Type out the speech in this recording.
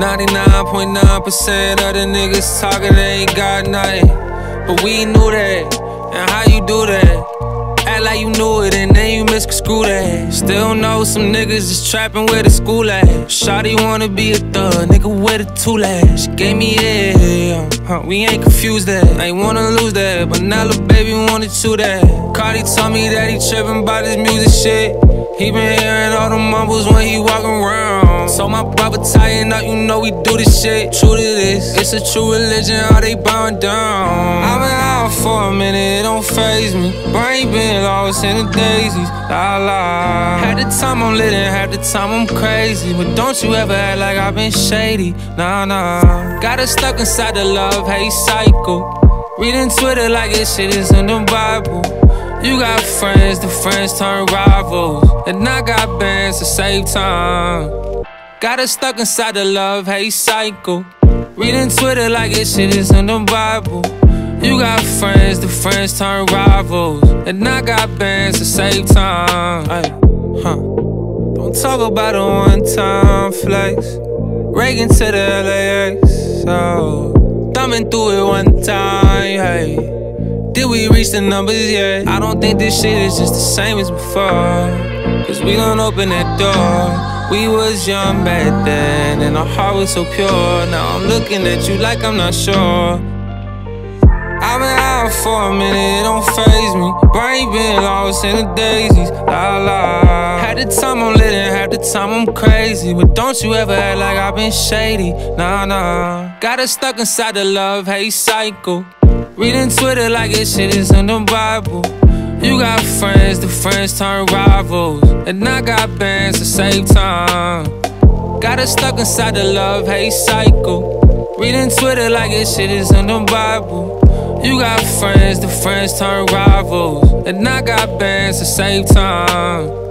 99.9% of the niggas talking, they ain't got nothing. But we knew that, and how you do that? Act like you knew it and then you misconstrued that. Still know some niggas is trapping where the school at. Shawty wanna be a thug, nigga with a two lash. Gave me yeah, huh, we ain't confused that. Ain't wanna lose that, but now little baby wanted to that. Cardi told me that he tripping by this music shit. He been hearing all the mumbles when he walking around. So my brother tying up, you know we do this shit. True to this, it's a true religion, how they bowing down. I've been out for a minute, it don't faze me. Brain been lost in the daisies, la la. Had the time I'm lit and had the time I'm crazy. But don't you ever act like I've been shady, nah nah. Got us stuck inside the love hate cycle. Reading Twitter like this shit is in the Bible. You got friends, the friends turn rivals. And I got bands to save time. Got us stuck inside the love hate cycle. Reading Twitter like this shit is in the Bible. You got friends, the friends turn rivals. And I got bands to save time. Ay, huh. Don't talk about a one time flex. Reagan to the LAX. So, thumbing through it one time. Hey. Did we reach the numbers yet? I don't think this shit is just the same as before. Cause we don't open that door. We was young back then, and our heart was so pure. Now I'm looking at you like I'm not sure. I've been out for a minute, it don't faze me. Brain been lost in the daisies, la la. Had the time I'm lit and had the time I'm crazy. But don't you ever act like I've been shady, nah nah. Got us stuck inside the love hate cycle. Reading Twitter like this shit is in the Bible. You got friends, the friends turn rivals. And I got bands to save time. Got us stuck inside the love hate cycle. Reading Twitter like this shit is in the Bible. You got friends, the friends turn rivals. And I got bands to save time.